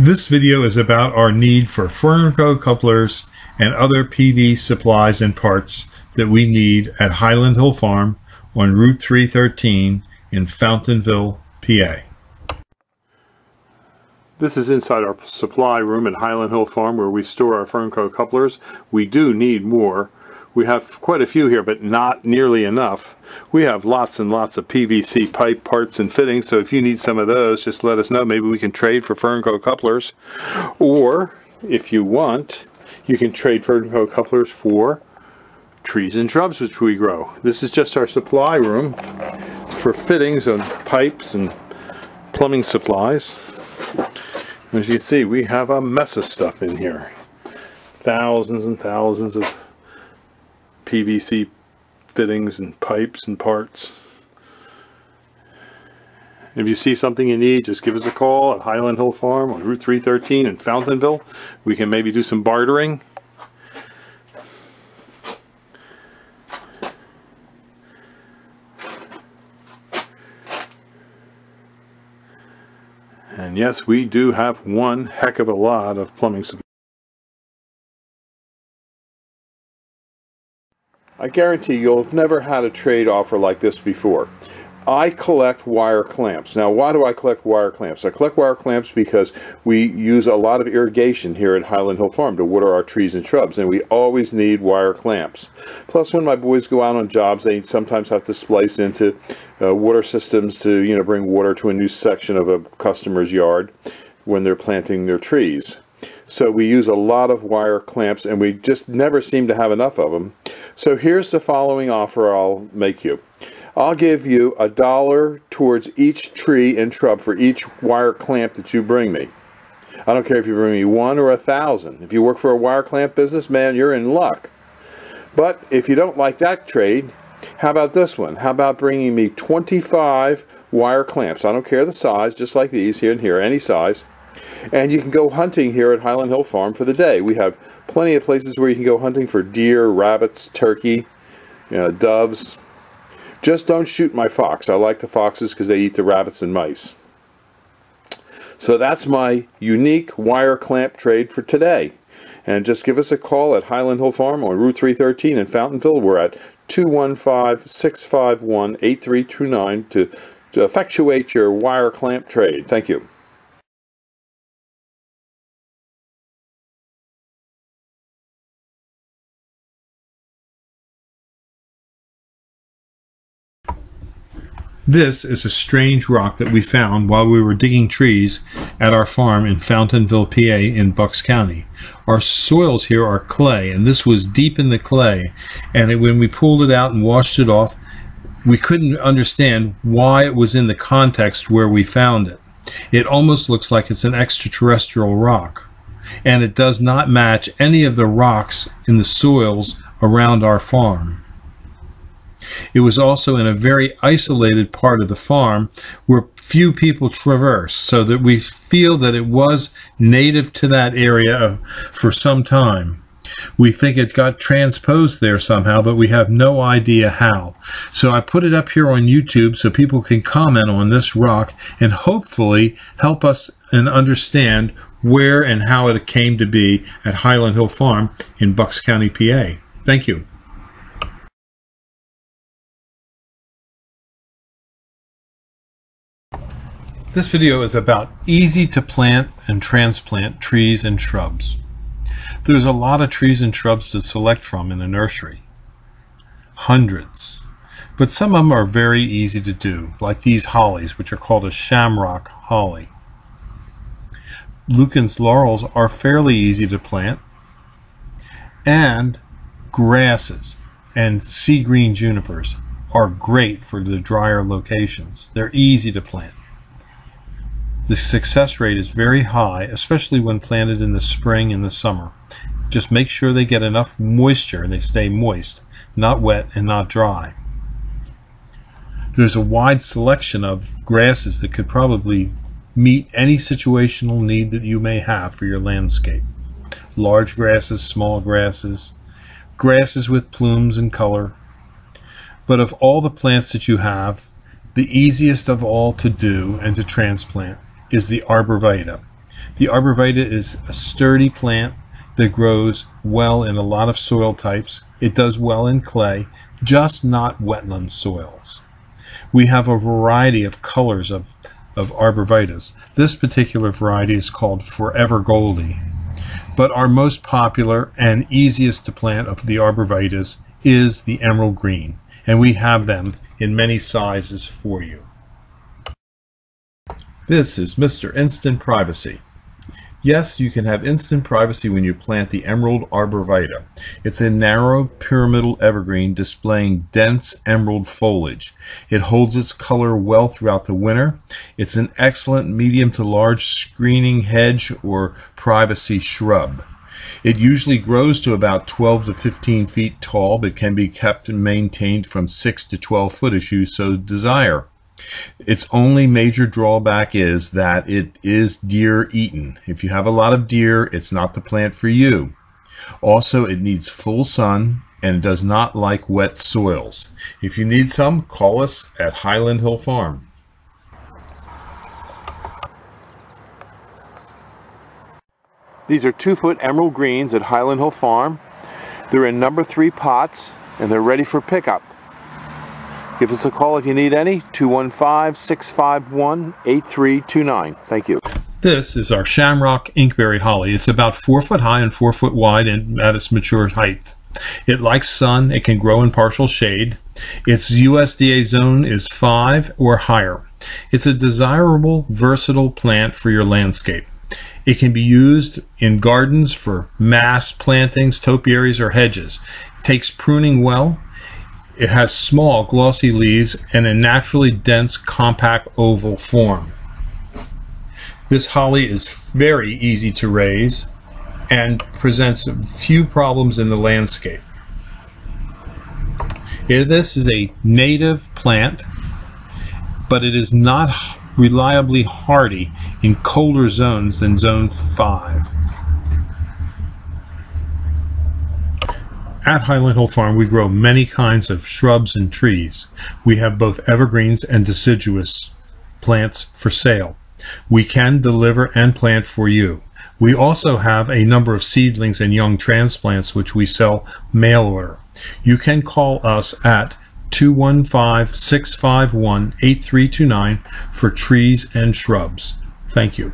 This video is about our need for Fernco couplers and other PV supplies and parts that we need at Highland Hill Farm on Route 313 in Fountainville, PA. This is inside our supply room at Highland Hill Farm where we store our Fernco couplers. We do need more. We have quite a few here, but not nearly enough. We have lots and lots of PVC pipe parts and fittings, so if you need some of those, just let us know. Maybe we can trade for Fernco couplers. Or, if you want, you can trade Fernco couplers for trees and shrubs which we grow. This is just our supply room for fittings and pipes and plumbing supplies. As you can see, we have a mess of stuff in here. Thousands and thousands of PVC fittings and pipes and parts. If you see something you need, just give us a call at Highland Hill Farm on Route 313 in Fountainville. We can maybe do some bartering. And yes, we do have one heck of a lot of plumbing supplies. I guarantee you'll have never had a trade offer like this before. I collect wire clamps. Now, why do I collect wire clamps? I collect wire clamps because we use a lot of irrigation here at Highland Hill Farm to water our trees and shrubs, and we always need wire clamps. Plus, when my boys go out on jobs, they sometimes have to splice into uh, water systems to, you know, bring water to a new section of a customer's yard when they're planting their trees. So we use a lot of wire clamps, and we just never seem to have enough of them. So here's the following offer I'll make you. I'll give you a dollar towards each tree and shrub for each wire clamp that you bring me. I don't care if you bring me one or a thousand. If you work for a wire clamp business, man, you're in luck. But if you don't like that trade, how about this one? How about bringing me 25 wire clamps? I don't care the size, just like these here and here, any size. And you can go hunting here at Highland Hill Farm for the day. We have plenty of places where you can go hunting for deer, rabbits, turkey, you know, doves. Just don't shoot my fox. I like the foxes because they eat the rabbits and mice. So that's my unique wire clamp trade for today. And just give us a call at Highland Hill Farm on Route 313 in Fountainville. We're at 215-651-8329 to, to effectuate your wire clamp trade. Thank you. This is a strange rock that we found while we were digging trees at our farm in Fountainville, PA in Bucks County. Our soils here are clay, and this was deep in the clay, and it, when we pulled it out and washed it off, we couldn't understand why it was in the context where we found it. It almost looks like it's an extraterrestrial rock, and it does not match any of the rocks in the soils around our farm. It was also in a very isolated part of the farm where few people traverse, so that we feel that it was native to that area for some time. We think it got transposed there somehow, but we have no idea how. So I put it up here on YouTube so people can comment on this rock and hopefully help us and understand where and how it came to be at Highland Hill Farm in Bucks County, PA. Thank you. This video is about easy to plant and transplant trees and shrubs. There's a lot of trees and shrubs to select from in a nursery. Hundreds. But some of them are very easy to do, like these hollies, which are called a shamrock holly. Luyken's laurels are fairly easy to plant. And grasses and sea green junipers are great for the drier locations. They're easy to plant. The success rate is very high, especially when planted in the spring and the summer. Just make sure they get enough moisture and they stay moist, not wet and not dry. There's a wide selection of grasses that could probably meet any situational need that you may have for your landscape. Large grasses, small grasses, grasses with plumes and color. But of all the plants that you have, the easiest of all to do and to transplant is the arborvitae. The arborvitae is a sturdy plant that grows well in a lot of soil types. It does well in clay, just not wetland soils. We have a variety of colors of, of arborvitaes. This particular variety is called Forever Goldie. But our most popular and easiest to plant of the arborvitaes is the emerald green, and we have them in many sizes for you. This is Mr. Instant Privacy. Yes, you can have instant privacy when you plant the emerald arborvitae. It's a narrow pyramidal evergreen displaying dense emerald foliage. It holds its color well throughout the winter. It's an excellent medium to large screening hedge or privacy shrub. It usually grows to about 12 to 15 feet tall, but can be kept and maintained from 6 to 12 foot as you so desire. Its only major drawback is that it is deer eaten. If you have a lot of deer, it's not the plant for you. Also, it needs full sun and does not like wet soils. If you need some, call us at Highland Hill Farm. These are two foot emerald greens at Highland Hill Farm. They're in number three pots and they're ready for pickup. Give us a call if you need any, 215-651-8329. Thank you. This is our Shamrock Inkberry Holly. It's about four foot high and four foot wide and at its mature height. It likes sun. It can grow in partial shade. Its USDA zone is 5 or higher. It's a desirable, versatile plant for your landscape. It can be used in gardens for mass plantings, topiaries, or hedges. Takes pruning well it has small, glossy leaves and a naturally dense, compact oval form. This holly is very easy to raise and presents few problems in the landscape. This is a native plant, but it is not reliably hardy in colder zones than zone 5. At Highland Hill Farm, we grow many kinds of shrubs and trees. We have both evergreens and deciduous plants for sale. We can deliver and plant for you. We also have a number of seedlings and young transplants which we sell mail order. You can call us at 215-651-8329 for trees and shrubs. Thank you.